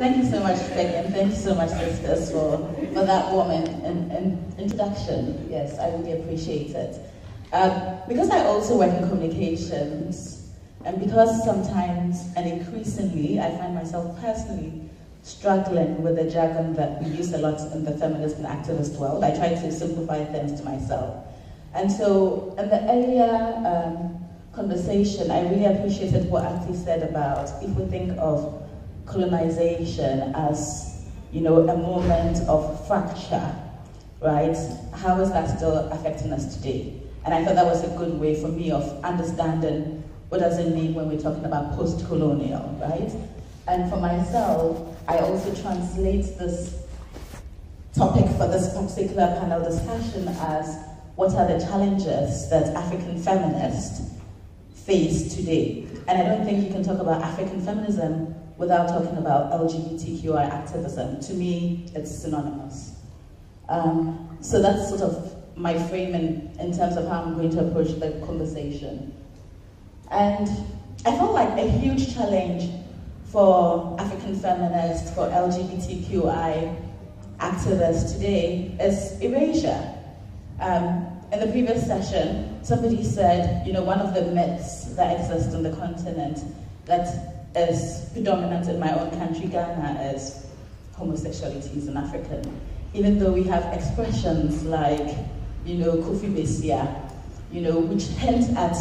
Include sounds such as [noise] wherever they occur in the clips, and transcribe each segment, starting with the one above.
Thank you so much, Becky, and thank you so much, sisters, for, for that warm in, in introduction. Yes, I really appreciate it. Um, because I also work in communications, and because sometimes and increasingly I find myself personally struggling with the jargon that we use a lot in the feminist and activist world, I try to simplify things to myself. And so, in the earlier um, conversation, I really appreciated what Auntie said about if we think of colonization as, you know, a moment of fracture, right? How is that still affecting us today? And I thought that was a good way for me of understanding what does it mean when we're talking about post-colonial, right? And for myself, I also translate this topic for this particular panel discussion as what are the challenges that African feminists face today? And I don't think you can talk about African feminism without talking about LGBTQI activism. To me, it's synonymous. Um, so that's sort of my frame in, terms of how I'm going to approach the conversation. And I felt like a huge challenge for African feminists, for LGBTQI activists today is erasure. Um, in the previous session, somebody said, you know, one of the myths that exist on the continent that is predominant in my own country, Ghana, as homosexuality is an African. Even though we have expressions like, you know, Kofi Besia, you know, which hint at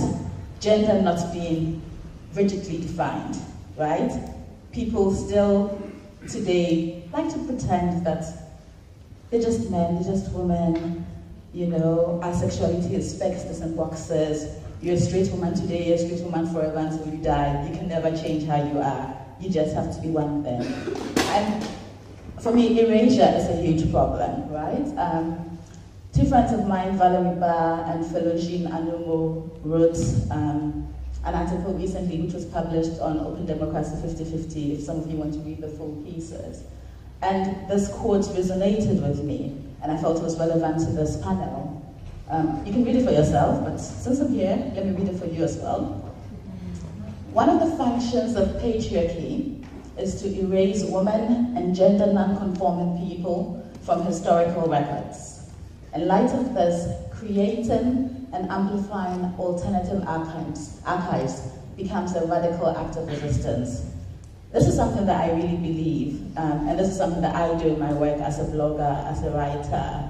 gender not being rigidly defined, right? People still today like to pretend that they're just men, they're just women, you know, our sexuality is fixed as in boxes, you're a straight woman today, you're a straight woman forever until you die. You can never change how you are. You just have to be one thing. And for me, erasure is a huge problem, right? Um, two friends of mine, Valerie Bah and Felogene Anumo, wrote um, an article recently which was published on Open Democracy 50-50, if some of you want to read the full pieces. And this quote resonated with me, and I felt it was relevant to this panel. Um, you can read it for yourself, but since I'm here, let me read it for you as well. One of the functions of patriarchy is to erase women and gender non-conforming people from historical records. In light of this, creating and amplifying alternative archives, archives becomes a radical act of resistance. This is something that I really believe, um, and this is something that I do in my work as a blogger, as a writer,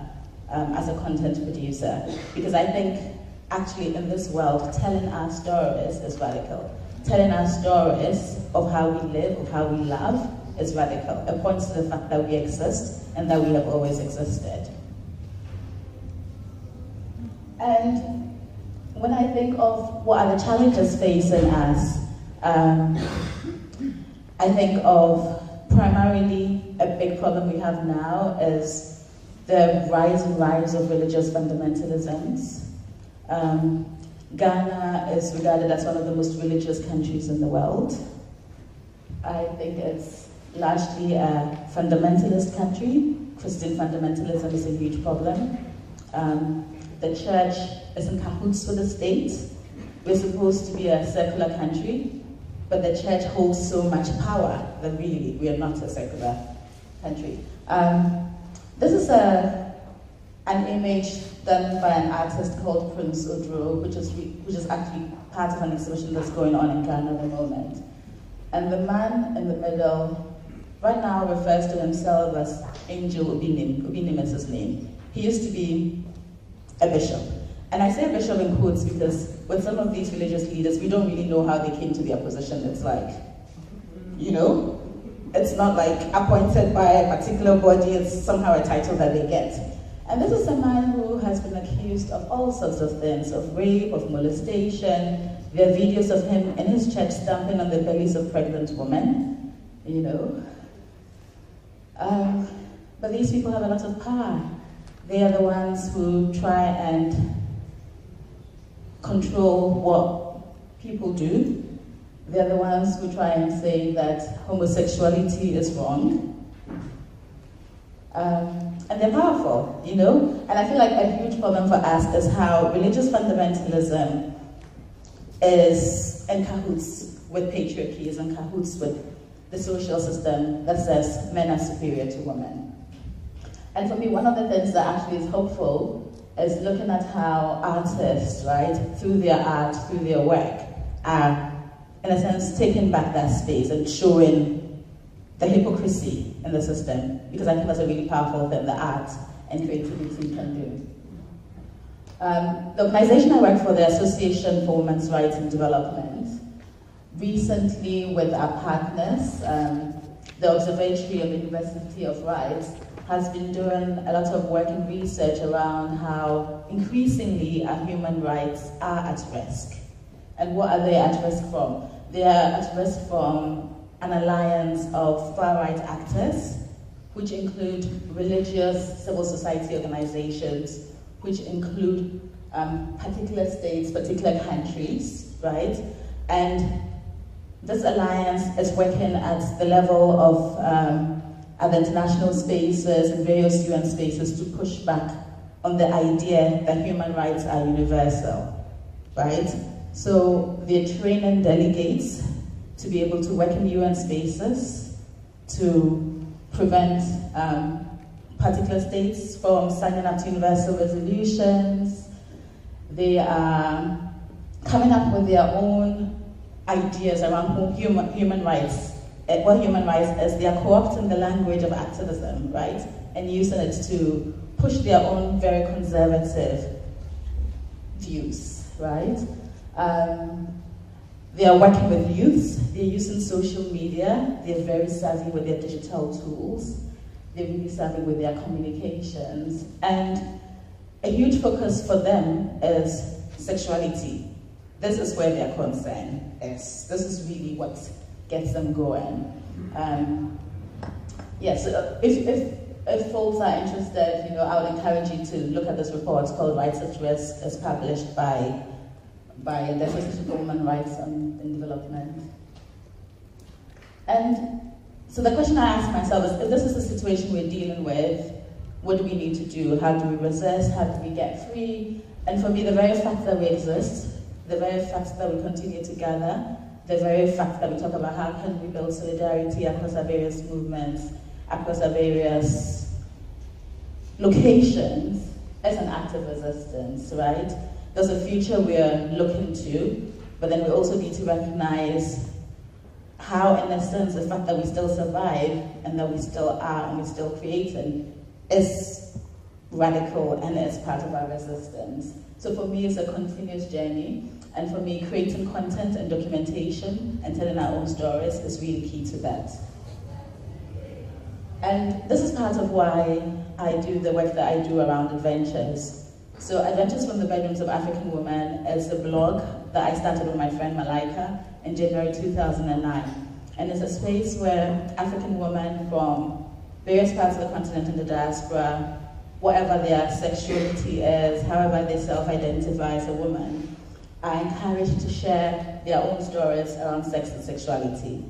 um, as a content producer. Because I think actually in this world, telling our stories is radical. Telling our stories of how we live, of how we love, is radical. It points to the fact that we exist and that we have always existed. And when I think of what are the challenges facing us, um, I think of primarily a big problem we have now is the rise and rise of religious fundamentalisms. Um, Ghana is regarded as one of the most religious countries in the world. I think it's largely a fundamentalist country. Christian fundamentalism is a huge problem. Um, the church is in cahoots with the state. We're supposed to be a secular country, but the church holds so much power that really we are not a secular country. Um, this is a, an image done by an artist called Prince Odro, which is, which is actually part of an exhibition that's going on in Ghana at the moment. And the man in the middle right now refers to himself as Angel Obinim. Obinim is his name. He used to be a bishop. And I say a bishop in quotes because with some of these religious leaders, we don't really know how they came to their position. It's like, you know, it's not like appointed by a particular body, it's somehow a title that they get. And this is a man who has been accused of all sorts of things, of rape, of molestation. There are videos of him in his church stamping on the bellies of pregnant women, you know. Um, but these people have a lot of power. They are the ones who try and control what people do, they're the ones who try and say that homosexuality is wrong. Um, and they're powerful, you know? And I feel like a huge problem for us is how religious fundamentalism is in cahoots with patriarchy, is in cahoots with the social system that says men are superior to women. And for me, one of the things that actually is hopeful is looking at how artists, right, through their art, through their work, are, in a sense, taking back that space and showing the hypocrisy in the system, because I think that's a really powerful thing that art and creativity can do. Um, the organization I work for, the Association for Women's Rights and Development, recently with our partners, um, the Observatory of the Universality of Rights, has been doing a lot of work and research around how increasingly our human rights are at risk. And what are they at risk from? They are at risk from an alliance of far-right actors, which include religious civil society organizations, which include um, particular states, particular countries, right? And this alliance is working at the level of um, at the international spaces and various UN spaces to push back on the idea that human rights are universal, right? So they're training delegates to be able to work in UN spaces to prevent um, particular states from signing up to universal resolutions. They are coming up with their own ideas around human, human rights what human rights is, they are co-opting the language of activism, right? And using it to push their own very conservative views, right? Um, they are working with youths, they're using social media, they're very savvy with their digital tools, they're really savvy with their communications, and a huge focus for them is sexuality. This is where their concern is. This is really what gets them going. Um, yes, yeah, so if, if, if folks are interested, you know, I would encourage you to look at this report. Called Rights at Risk. as published by, by the Association for Human Rights and, and Development. And so the question I ask myself is, if this is the situation we're dealing with, what do we need to do? How do we resist? How do we get free? And for me, the very fact that we exist, the very fact that we continue to gather, the very fact that we talk about how can we build solidarity across our various movements, across our various locations as an act of resistance, right? There's a future we're looking to, but then we also need to recognize how, in a sense, the fact that we still survive and that we still are and we're still creating is radical and is part of our resistance. So for me, it's a continuous journey. And for me, creating content and documentation and telling our own stories is really key to that. And this is part of why I do the work that I do around adventures. So Adventures from the Bedrooms of African Women is a blog that I started with my friend Malaika in January 2009. And it's a space where African women from various parts of the continent and the diaspora, whatever their sexuality is, however they self-identify as a woman, are encouraged to share their own stories around sex and sexuality.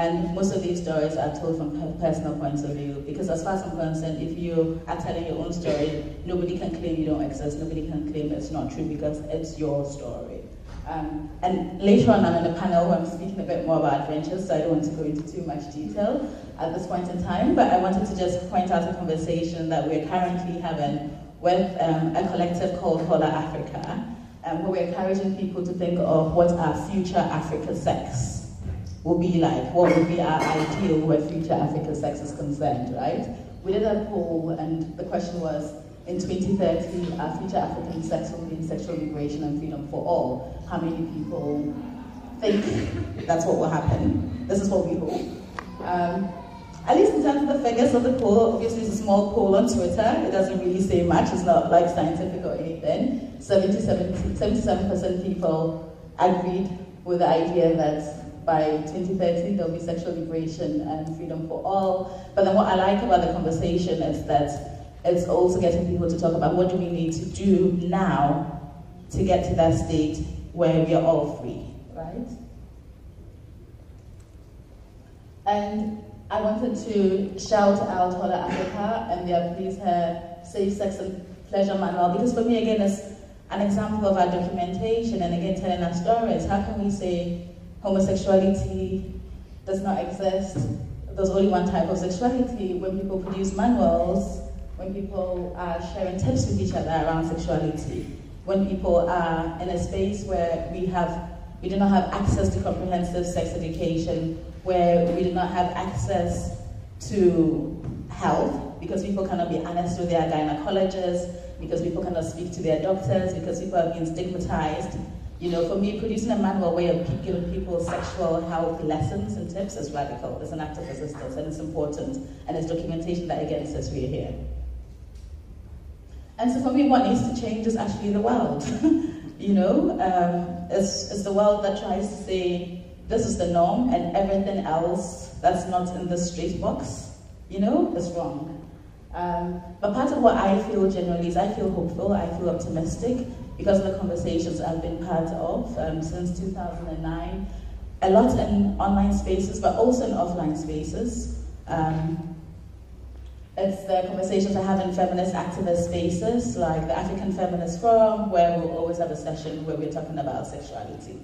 And most of these stories are told from personal points of view, because as far as I'm concerned, if you are telling your own story, nobody can claim you don't exist, nobody can claim it's not true, because it's your story. Um, and later on, I'm in a panel where I'm speaking a bit more about adventures, so I don't want to go into too much detail at this point in time, but I wanted to just point out a conversation that we're currently having with um, a collective called Hola Africa, um, where we're encouraging people to think of what our future Africa sex will be like, what would be our ideal where future African sex is concerned, right? We did a poll and the question was, in 2030, our future African sex will be sexual liberation and freedom for all. How many people think that's what will happen? This is what we hope. Um, at least in terms of the figures of the poll, obviously it's a small poll on Twitter. It doesn't really say much. It's not like scientific or anything. 77% people agreed with the idea that by 2030 there'll be sexual liberation and freedom for all. But then what I like about the conversation is that it's also getting people to talk about what do we need to do now to get to that state where we are all free, right? And I wanted to shout out Hola Africa and their Please Her Safe Sex and Pleasure Manual because for me, again, it's an example of our documentation and again, telling our stories. How can we say homosexuality does not exist. There's only one type of sexuality. When people produce manuals, when people are sharing tips with each other around sexuality, when people are in a space where we have we do not have access to comprehensive sex education, where we do not have access to health, because people cannot be honest with their gynecologists, because people cannot speak to their doctors, because people are being stigmatized. You know, for me, producing a manual way of giving people sexual health lessons and tips is radical. It's an act of resistance, and it's important, and it's documentation that again says we're here. And so for me, what needs to change is actually the world. [laughs] you know, um, it's, it's the world that tries to say, this is the norm, and everything else that's not in the straight box, you know, is wrong. Um, but part of what I feel generally is I feel hopeful, I feel optimistic because of the conversations I've been part of um, since 2009. A lot in online spaces, but also in offline spaces. Um, it's the conversations I have in feminist activist spaces, like the African Feminist Forum, where we'll always have a session where we're talking about sexuality.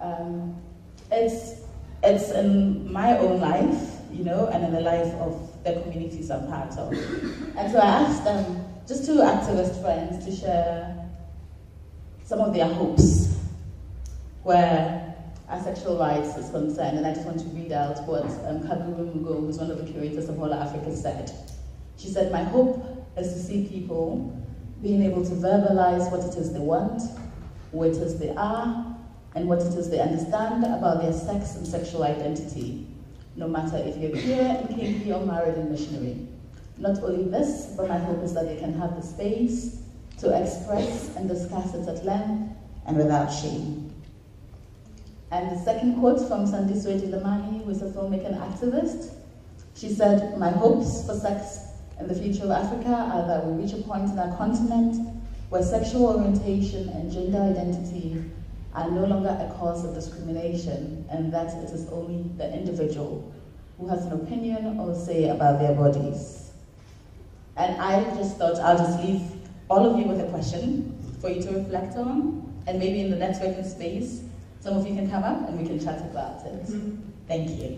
Um, it's, it's in my own life, you know, and in the life of the communities I'm part of. And so I asked them, just two activist friends, to share some of their hopes where our sexual rights is concerned. And I just want to read out what um, Kagure Mugo, who's one of the curators of Hola Africa, said. She said, my hope is to see people being able to verbalize what it is they want, what it is they are, and what it is they understand about their sex and sexual identity no matter if you're queer kinky or married and missionary. Not only this, but my hope is that they can have the space to express and discuss it at length and without shame. And the second quote from Sandiswe Dlamini, who is a filmmaker and activist, she said, my hopes for sex in the future of Africa are that we reach a point in our continent where sexual orientation and gender identity are no longer a cause of discrimination and that it is only the individual who has an opinion or say about their bodies. And I just thought I'll just leave all of you with a question for you to reflect on, and maybe in the networking space, some of you can come up and we can chat about it. Mm -hmm. Thank you.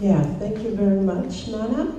Yeah, thank you very much, Nana.